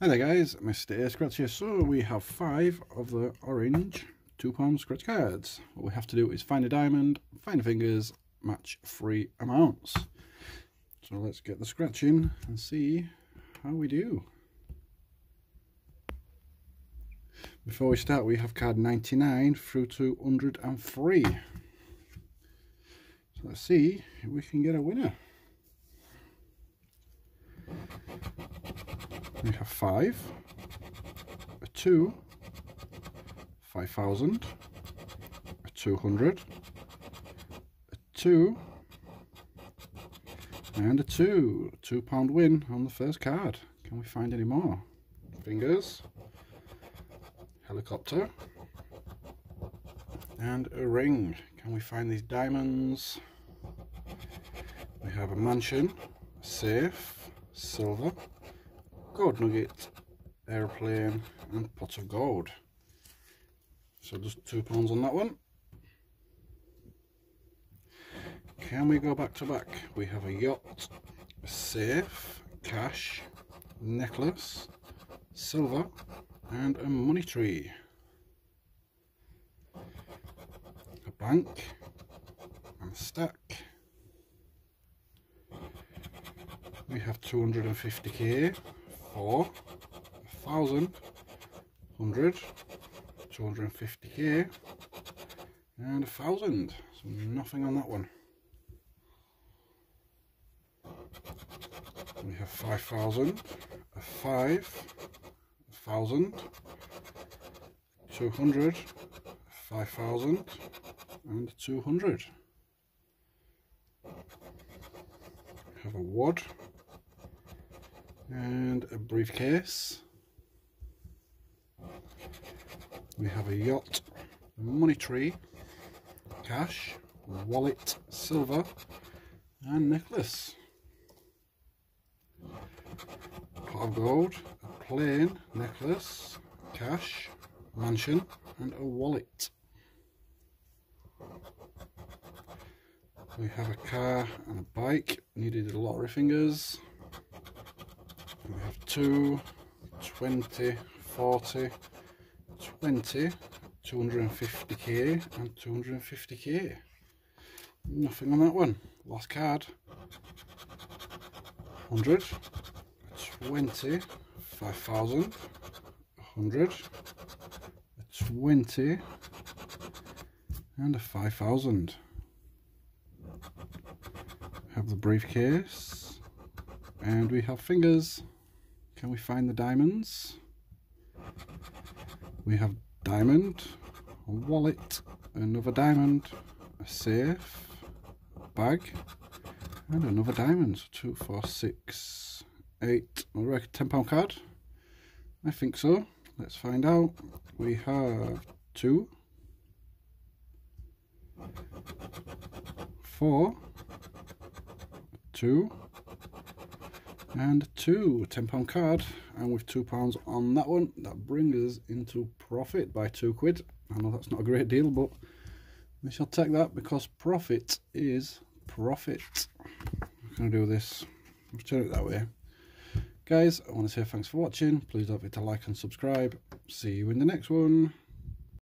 Hi there guys, Mr. Scratch here. So we have five of the orange two pound scratch cards. What we have to do is find a diamond, find fingers, match three amounts. So let's get the scratching and see how we do. Before we start we have card 99 through to 103. So let's see if we can get a winner. We have five, a two, five thousand, a two hundred, a two, and a two. A two pound win on the first card. Can we find any more? Fingers, helicopter, and a ring. Can we find these diamonds? We have a mansion, safe, silver, gold nugget, airplane and pot of gold. So just two pounds on that one. Can we go back to back? We have a yacht, safe, cash, necklace, silver and a money tree. A bank and a stack. We have 250k, four, thousand, hundred, two hundred and fifty here, and a thousand. So nothing on that one. We have five thousand, a five, a thousand, two hundred, five thousand, and two hundred. We have a wad, and a briefcase. We have a yacht, money tree, cash, wallet, silver, and necklace. Pot of gold, a plane, necklace, cash, mansion, and a wallet. We have a car and a bike, needed a lottery fingers, we have 2, 20, 40, 20, 250k and 250k. Nothing on that one. Last card. 100, 20, 5,000, 100, 20 and a 5,000. Have the briefcase and we have fingers. Can we find the diamonds? We have diamond, a wallet, another diamond, a safe, bag, and another diamond. So two, four, six, eight. I reckon ten pound card. I think so. Let's find out. We have two, four, two, and two £10 card. And with £2 on that one that brings us into profit by two quid. I know that's not a great deal but we shall take that because profit is profit. I'm to do this. Let's turn it that way. Guys I want to say thanks for watching. Please don't forget to like and subscribe. See you in the next one